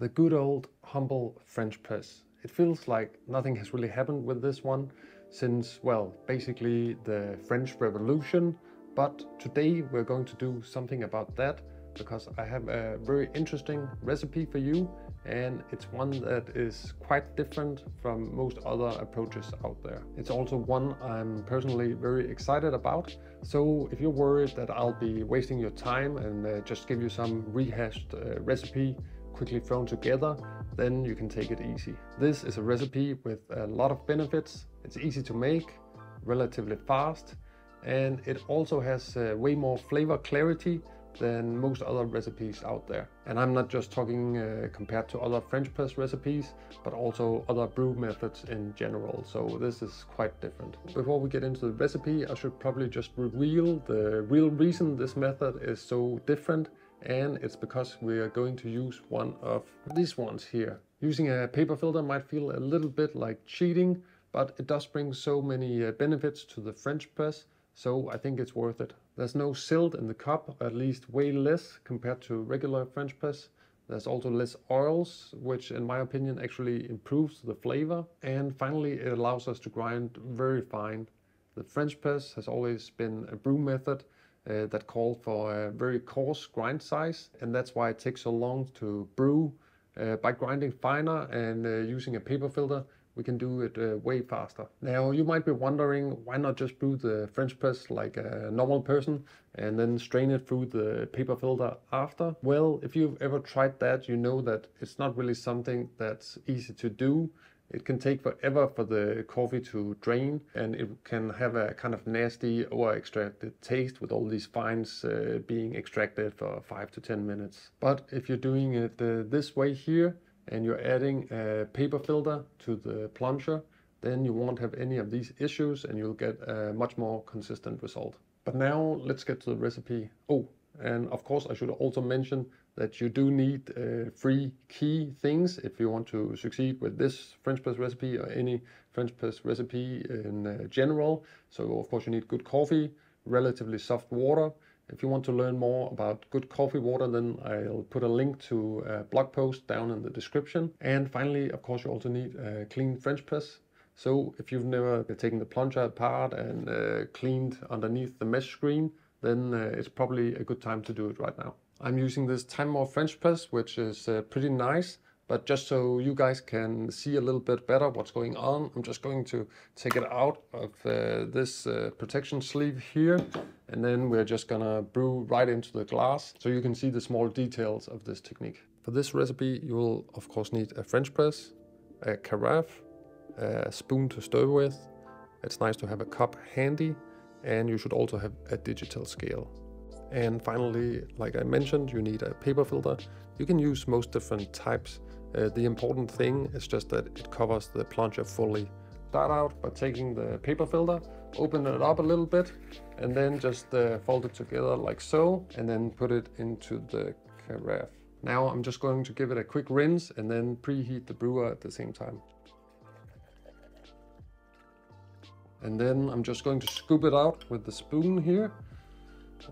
The good old humble French press. It feels like nothing has really happened with this one since, well, basically the French Revolution. But today we're going to do something about that because I have a very interesting recipe for you and it's one that is quite different from most other approaches out there. It's also one I'm personally very excited about. So if you're worried that I'll be wasting your time and uh, just give you some rehashed uh, recipe quickly thrown together, then you can take it easy. This is a recipe with a lot of benefits. It's easy to make, relatively fast, and it also has uh, way more flavor clarity than most other recipes out there. And I'm not just talking uh, compared to other French press recipes, but also other brew methods in general. So this is quite different. Before we get into the recipe, I should probably just reveal the real reason this method is so different. And it's because we are going to use one of these ones here. Using a paper filter might feel a little bit like cheating, but it does bring so many uh, benefits to the French press so I think it's worth it. There's no silt in the cup, at least way less compared to regular French press. There's also less oils, which in my opinion actually improves the flavor. And finally, it allows us to grind very fine. The French press has always been a brew method uh, that called for a very coarse grind size, and that's why it takes so long to brew. Uh, by grinding finer and uh, using a paper filter, we can do it uh, way faster. Now you might be wondering why not just brew the French press like a normal person and then strain it through the paper filter after? Well, if you've ever tried that, you know that it's not really something that's easy to do. It can take forever for the coffee to drain and it can have a kind of nasty over extracted taste with all these fines uh, being extracted for 5 to 10 minutes. But if you're doing it uh, this way here, and you're adding a paper filter to the plunger, then you won't have any of these issues and you'll get a much more consistent result. But now let's get to the recipe. Oh, and of course I should also mention that you do need uh, three key things if you want to succeed with this French press recipe or any French press recipe in uh, general. So of course you need good coffee, relatively soft water, if you want to learn more about good coffee water, then I'll put a link to a blog post down in the description. And finally, of course, you also need a clean French press. So if you've never taken the plunger apart and uh, cleaned underneath the mesh screen, then uh, it's probably a good time to do it right now. I'm using this Timemore French press, which is uh, pretty nice. But just so you guys can see a little bit better what's going on, I'm just going to take it out of uh, this protection sleeve here. And then we're just gonna brew right into the glass so you can see the small details of this technique. For this recipe, you will of course need a French press, a carafe, a spoon to stir with. It's nice to have a cup handy and you should also have a digital scale. And finally, like I mentioned, you need a paper filter. You can use most different types. Uh, the important thing is just that it covers the plunger fully. Start out by taking the paper filter, open it up a little bit, and then just uh, fold it together like so, and then put it into the carafe. Now I'm just going to give it a quick rinse and then preheat the brewer at the same time. And then I'm just going to scoop it out with the spoon here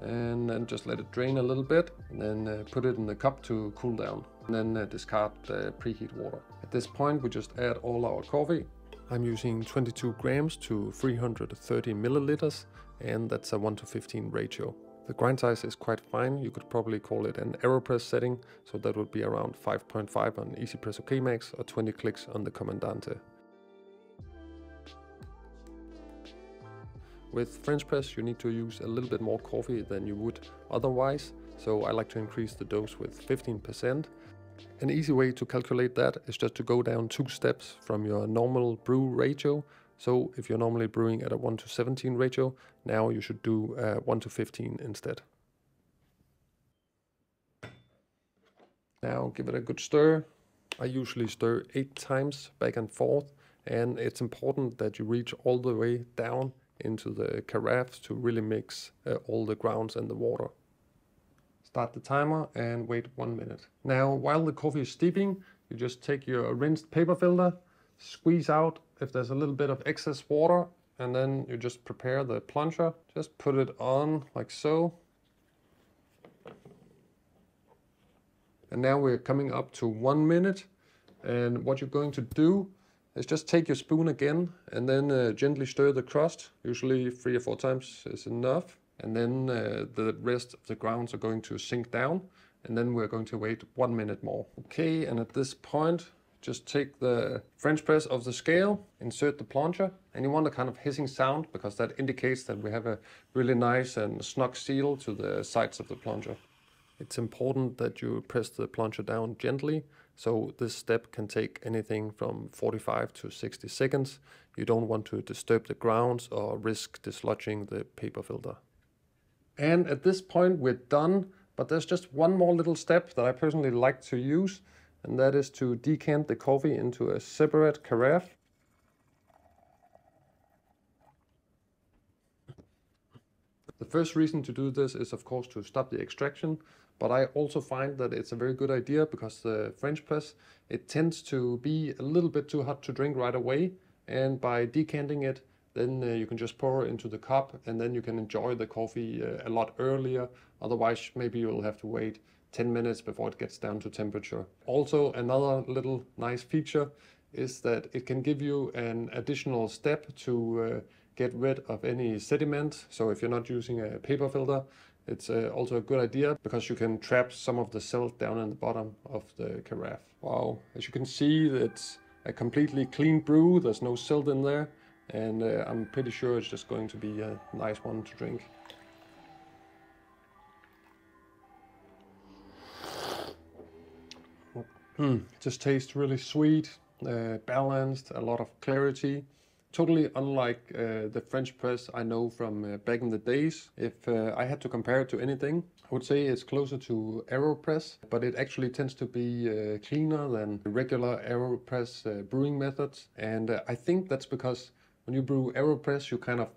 and then just let it drain a little bit and then uh, put it in the cup to cool down and then uh, discard the preheat water. At this point we just add all our coffee. I'm using 22 grams to 330 milliliters and that's a 1 to 15 ratio. The grind size is quite fine, you could probably call it an AeroPress setting, so that would be around 5.5 on 1Zpresso K or 20 clicks on the Comandante. With French press you need to use a little bit more coffee than you would otherwise, so I like to increase the dose with 15%. An easy way to calculate that is just to go down two steps from your normal brew ratio. So if you're normally brewing at a 1 to 17 ratio, now you should do a 1 to 15 instead. Now give it a good stir. I usually stir 8 times back and forth and it's important that you reach all the way down into the carafe to really mix uh, all the grounds and the water. Start the timer and wait one minute. Now, while the coffee is steeping, you just take your rinsed paper filter, squeeze out if there's a little bit of excess water, and then you just prepare the plunger. Just put it on like so. And now we're coming up to one minute. And what you're going to do is just take your spoon again and then uh, gently stir the crust. Usually three or four times is enough. And then uh, the rest of the grounds are going to sink down. And then we're going to wait one minute more. Okay, and at this point, just take the French press of the scale, insert the plunger, and you want a kind of hissing sound because that indicates that we have a really nice and snug seal to the sides of the plunger. It's important that you press the plunger down gently, so this step can take anything from 45 to 60 seconds. You don't want to disturb the grounds or risk dislodging the paper filter. And at this point we're done, but there's just one more little step that I personally like to use, and that is to decant the coffee into a separate carafe. The first reason to do this is of course to stop the extraction, but I also find that it's a very good idea because the French press, it tends to be a little bit too hot to drink right away. And by decanting it, then uh, you can just pour into the cup and then you can enjoy the coffee uh, a lot earlier. Otherwise, maybe you'll have to wait 10 minutes before it gets down to temperature. Also, another little nice feature is that it can give you an additional step to uh, get rid of any sediment. So if you're not using a paper filter, it's uh, also a good idea because you can trap some of the silt down in the bottom of the carafe. Wow, as you can see, it's a completely clean brew. There's no silt in there. And uh, I'm pretty sure it's just going to be a nice one to drink. Mm, just tastes really sweet, uh, balanced, a lot of clarity totally unlike uh, the French press I know from uh, back in the days. If uh, I had to compare it to anything, I would say it's closer to AeroPress, but it actually tends to be uh, cleaner than regular AeroPress uh, brewing methods. And uh, I think that's because when you brew AeroPress, you kind of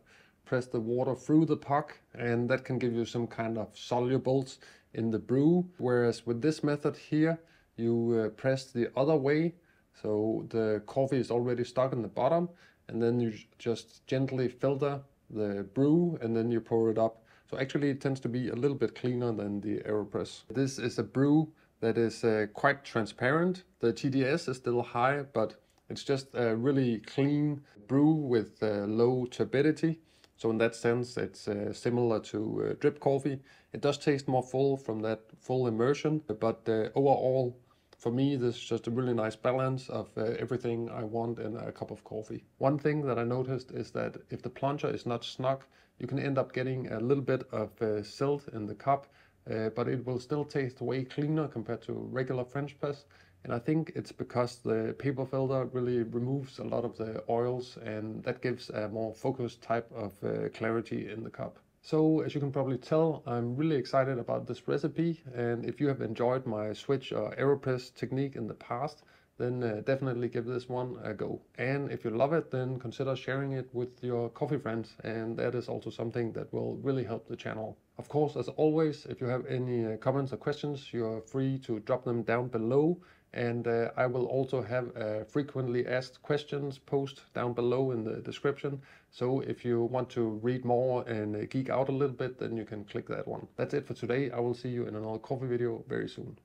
press the water through the puck, and that can give you some kind of solubles in the brew. Whereas with this method here, you press the other way, so the coffee is already stuck in the bottom and then you just gently filter the brew and then you pour it up. So actually it tends to be a little bit cleaner than the AeroPress. This is a brew that is uh, quite transparent. The TDS is still high, but it's just a really clean brew with uh, low turbidity. So in that sense, it's uh, similar to uh, drip coffee. It does taste more full from that full immersion, but uh, overall for me, this is just a really nice balance of uh, everything I want in a cup of coffee. One thing that I noticed is that if the plunger is not snug, you can end up getting a little bit of uh, silt in the cup, uh, but it will still taste way cleaner compared to regular French press. And I think it's because the paper filter really removes a lot of the oils and that gives a more focused type of uh, clarity in the cup. So as you can probably tell, I'm really excited about this recipe and if you have enjoyed my switch or AeroPress technique in the past, then uh, definitely give this one a go. And if you love it, then consider sharing it with your coffee friends and that is also something that will really help the channel. Of course, as always, if you have any uh, comments or questions, you're free to drop them down below and uh, I will also have a frequently asked questions post down below in the description. So if you want to read more and uh, geek out a little bit, then you can click that one. That's it for today. I will see you in another coffee video very soon.